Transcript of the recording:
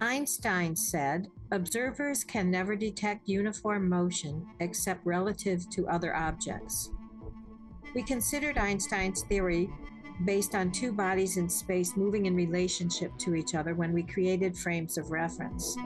Einstein said, Observers can never detect uniform motion except relative to other objects. We considered Einstein's theory based on two bodies in space moving in relationship to each other when we created frames of reference.